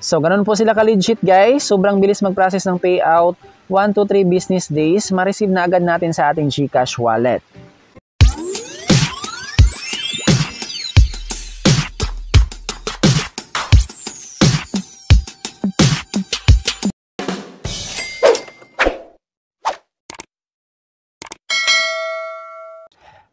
So, ganun po sila ka-legit guys. Sobrang bilis mag-process ng payout. 1 to 3 business days, ma-receive na agad natin sa ating GCash wallet.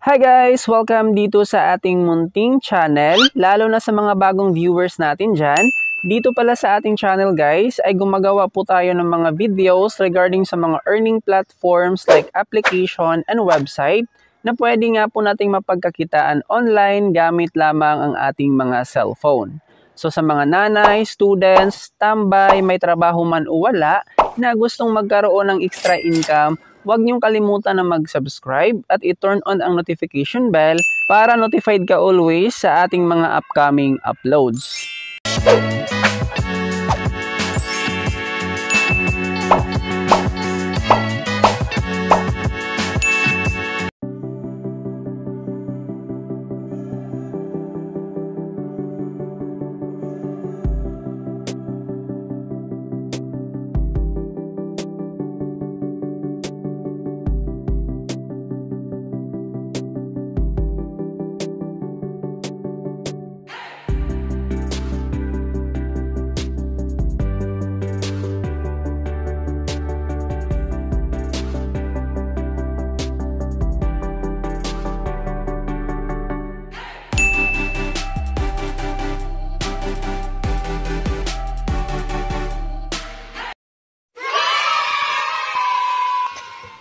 Hi guys! Welcome dito sa ating munting channel, lalo na sa mga bagong viewers natin dyan. Dito pala sa ating channel guys, ay gumagawa po tayo ng mga videos regarding sa mga earning platforms like application and website na pwede nga po nating mapagkakitaan online gamit lamang ang ating mga cellphone. So sa mga nanay, students, tambay, may trabaho man o wala, na gustong magkaroon ng extra income, huwag niyong kalimutan na mag-subscribe at i-turn on ang notification bell para notified ka always sa ating mga upcoming uploads.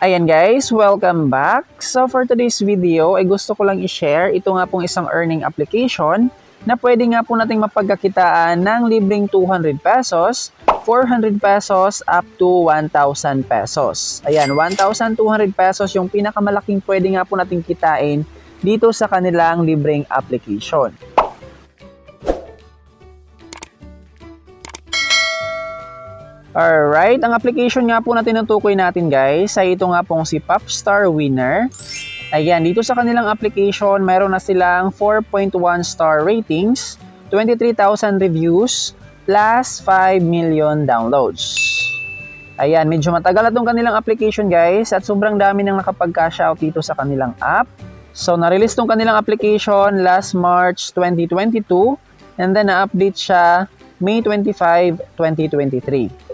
Ayan guys, welcome back. So for today's video ay gusto ko lang i-share ito nga pong isang earning application na pwede nga po nating mapagkakitaan ng libreng 200 pesos, 400 pesos up to 1,000 pesos. Ayan, 1,200 pesos yung pinakamalaking pwede nga po nating kitain dito sa kanilang libreng application. Alright, ang application nga po na tinutukoy natin guys ay ito nga pong si Popstar Winner. Ayan, dito sa kanilang application, mayroon na silang 4.1 star ratings, 23,000 reviews, plus 5 million downloads. Ayan, medyo matagal na itong kanilang application guys at sobrang dami nang nakapag-cash out dito sa kanilang app. So, na-release tong kanilang application last March 2022 and then na-update siya May 25, 2023.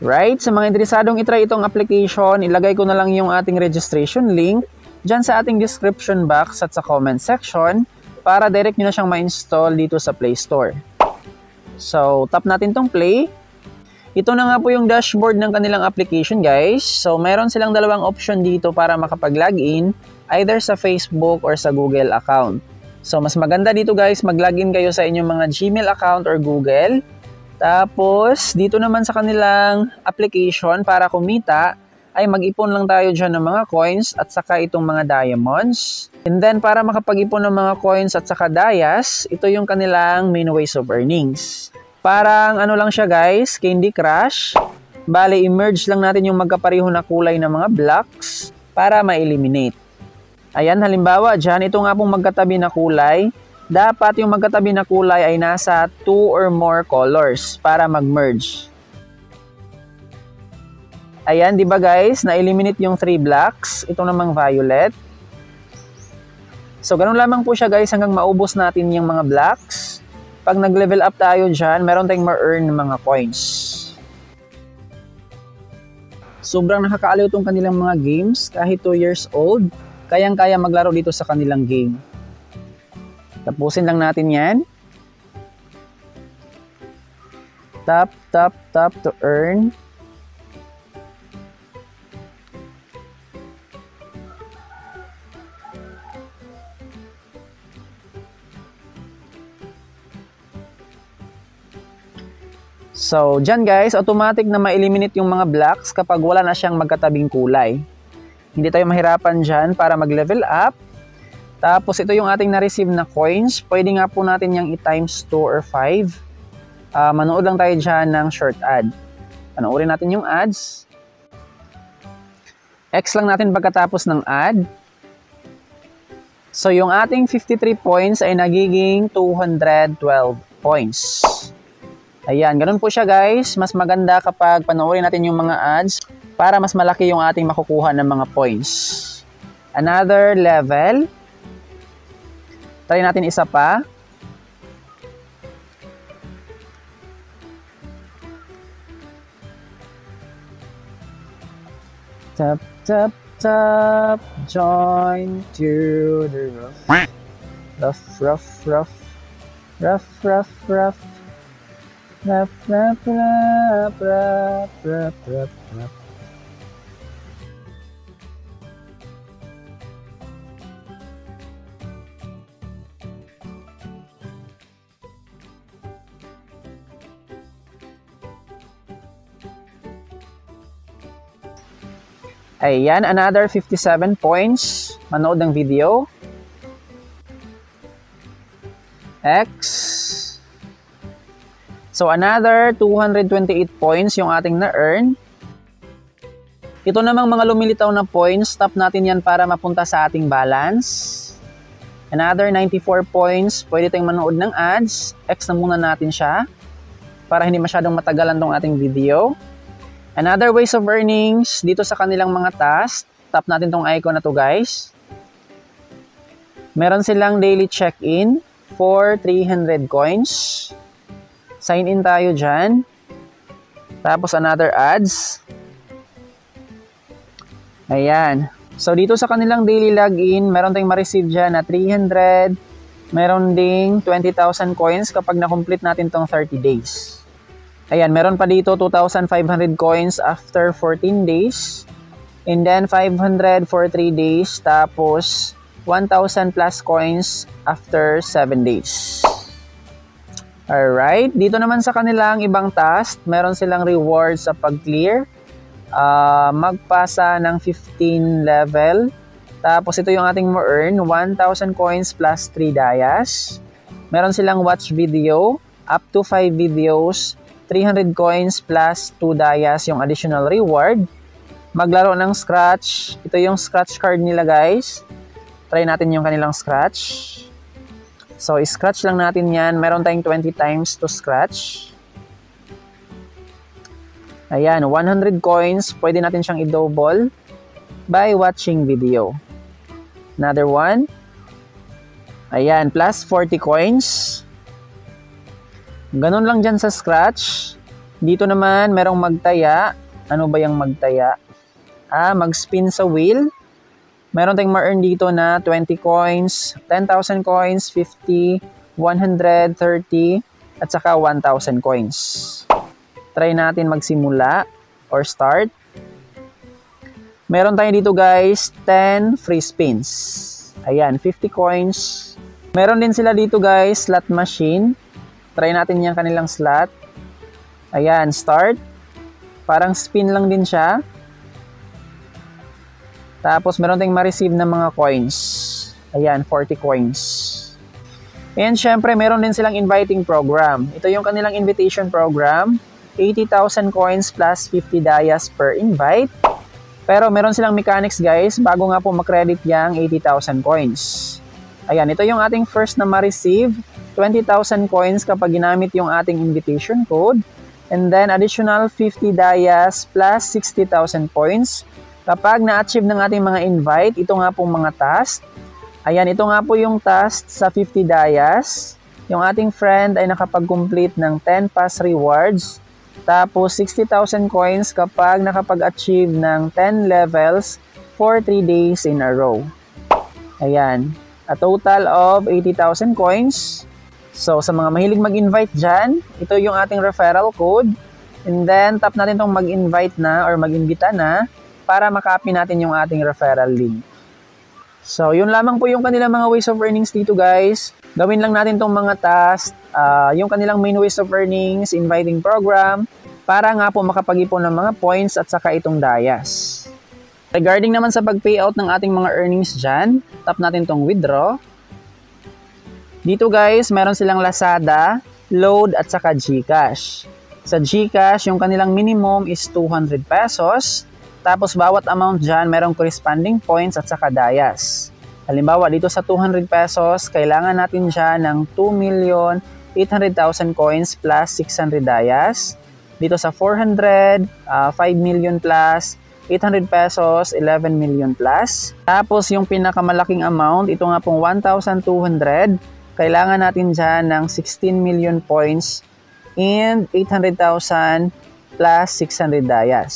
Right? Sa mga interesadong itry itong application, ilagay ko na lang yung ating registration link dyan sa ating description box at sa comment section para direct nyo na siyang ma-install dito sa Play Store. So, tap natin tong play. Ito na nga po yung dashboard ng kanilang application guys. So, meron silang dalawang option dito para makapag-login either sa Facebook or sa Google account. So, mas maganda dito guys, mag-login kayo sa inyong mga Gmail account or Google tapos, dito naman sa kanilang application para kumita, ay mag-ipon lang tayo dyan ng mga coins at saka itong mga diamonds. And then, para makapag-ipon ng mga coins at saka dias, ito yung kanilang main ways of earnings. Parang ano lang siya guys, Candy Crush. Bale, emerge lang natin yung magkapareho na kulay ng mga blocks para ma-eliminate. Ayan, halimbawa dyan, ito nga pong magkatabi na kulay dapat yung magkatabi na kulay ay nasa 2 or more colors para mag-merge. Ayan, di ba guys, na-eliminate yung 3 blocks. Ito namang violet. So, ganun lamang po siya guys hanggang maubos natin yung mga blocks. Pag nag-level up tayo dyan, meron tayong ma-earn mga coins. Sobrang nakakaaliw tong kanilang mga games. Kahit 2 years old, kayang-kaya maglaro dito sa kanilang game. Tapusin lang natin yan. Tap, tap, tap to earn. So, dyan guys, automatic na ma-eliminate yung mga blocks kapag wala na siyang magkatabing kulay. Hindi tayo mahirapan dyan para mag-level up tapos ito yung ating na-receive na coins. Pwede nga po natin yung i-times 2 or 5. Uh, ah, manood lang tayo dyan ng short ad. Panoorin natin yung ads. X lang natin pagkatapos ng ad. So yung ating 53 points ay nagiging 212 points. Ayan, ganun po siya guys. Mas maganda kapag panoorin natin yung mga ads para mas malaki yung ating makukuha ng mga points. Another level. Try natin isa pa. Tap, tap, tap, join to the rough. Rough, rough, rough. Rough, rough, rough. Rough, rough, rough, rough, rough, rough, Ayan, another 57 points. Manood ng video. X. So, another 228 points yung ating na-earn. Ito namang mga lumilitaw na points, tap natin yan para mapunta sa ating balance. Another 94 points, pwede tayong manood ng ads. X na muna natin siya para hindi masyadong matagalan tong ating video. Another ways of earnings dito sa kanilang mga tasks. Tap natin tong icon na to guys. Meron silang daily check-in for 300 coins. Sign in tayo dyan. Tapos another ads. Ayan. So dito sa kanilang daily login, meron tayong ma-receive dyan na 300. Meron ding 20,000 coins kapag na-complete natin tong 30 days. Ayan, meron pa dito 2,500 coins after 14 days. And then 500 for 3 days. Tapos 1,000 plus coins after 7 days. Alright, dito naman sa kanilang ibang task, meron silang rewards sa pag-clear. Uh, magpasa ng 15 level. Tapos ito yung ating mo-earn, 1,000 coins plus 3 dayas. Meron silang watch video, up to 5 videos 300 coins plus 2 dayas yung additional reward. Maglaro ng scratch. Ito yung scratch card nila guys. Try natin yung kanilang scratch. So, scratch lang natin yan. Meron tayong 20 times to scratch. Ayan, 100 coins. Pwede natin siyang i-double by watching video. Another one. Ayan, plus 40 coins. Ganun lang dyan sa scratch. Dito naman, merong magtaya. Ano ba yung magtaya? Ah, mag-spin sa wheel. Meron tayong ma-earn dito na 20 coins, 10,000 coins, 50, 130, at saka 1,000 coins. Try natin magsimula or start. Meron tayo dito guys, 10 free spins. Ayan, 50 coins. Meron din sila dito guys, slot machine. Try natin yung kanilang slot. Ayan, start. Parang spin lang din siya. Tapos meron tayong ma-receive ng mga coins. Ayan, 40 coins. And syempre, meron din silang inviting program. Ito yung kanilang invitation program. 80,000 coins plus 50 dayas per invite. Pero meron silang mechanics guys, bago nga po makredit yung 80,000 coins. Ayan, ito yung ating first na ma-receive. 20,000 coins kapag ginamit yung ating invitation code. And then additional 50 dayas plus 60,000 points. Kapag na-achieve ng ating mga invite, ito nga pong mga task. Ayan, ito nga po yung task sa 50 dayas. Yung ating friend ay nakapag-complete ng 10 pass rewards. Tapos 60,000 coins kapag nakapag-achieve ng 10 levels for 3 days in a row. Ayan, a total of 80,000 coins. So, sa mga mahilig mag-invite dyan, ito yung ating referral code. And then, tap natin itong mag-invite na or mag-invita na para makopy natin yung ating referral link. So, yun lamang po yung kanilang mga ways of earnings dito guys. Gawin lang natin tong mga tasks, uh, yung kanilang main ways of earnings, inviting program, para nga po makapag-ipon ng mga points at saka itong dayas. Regarding naman sa pag-payout ng ating mga earnings dyan, tap natin tong withdraw. Dito guys, meron silang Lazada, Load at saka GCash. Sa GCash, yung kanilang minimum is 200 pesos. Tapos bawat amount dyan, merong corresponding points at saka dayas. Halimbawa, dito sa 200 pesos, kailangan natin dyan ng 800,000 coins plus 600 dayas. Dito sa 400, ah, 5 million plus, 800 pesos, 11 million plus. Tapos yung pinakamalaking amount, ito nga pong 1,200. Kailangan natin dyan ng 16 million points and 800,000 plus 600 dayas.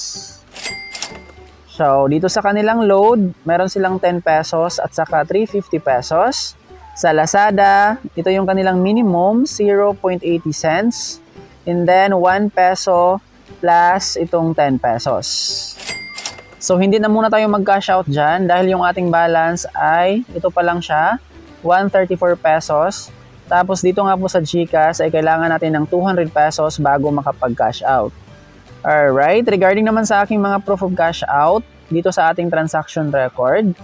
So, dito sa kanilang load, meron silang 10 pesos at saka 350 pesos. Sa Lazada, ito yung kanilang minimum, 0.80 cents. And then, 1 peso plus itong 10 pesos. So, hindi na muna tayo mag-cash out dyan dahil yung ating balance ay, ito pa lang siya, 134 pesos. Tapos dito nga po sa GCash ay kailangan natin ng 200 pesos bago makapag-cash out. Alright, regarding naman sa aking mga proof of cash out, dito sa ating transaction record.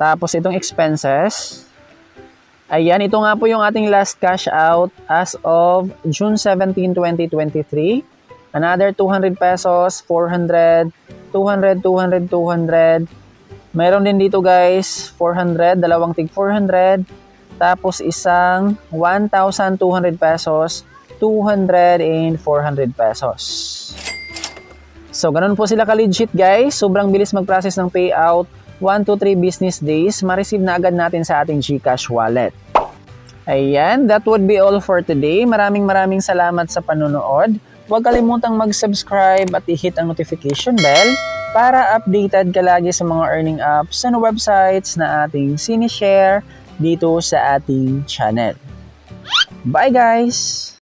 Tapos itong expenses. Ayan, ito nga po yung ating last cash out as of June 17, 2023. Another 200 pesos, 400, 200, 200, 200. Meron din dito guys, 400, dalawang tig 400. Tapos isang 1,200 pesos, 200 and 400 pesos. So, ganun po sila ka-legit guys. Sobrang bilis mag-process ng payout. 1 to 3 business days, ma-receive na agad natin sa ating GCash wallet. Ayan, that would be all for today. Maraming maraming salamat sa panonood. Huwag kalimutang mag-subscribe at i-hit ang notification bell para updated ka lagi sa mga earning apps and websites na ating sinishare dito sa ating channel. Bye guys!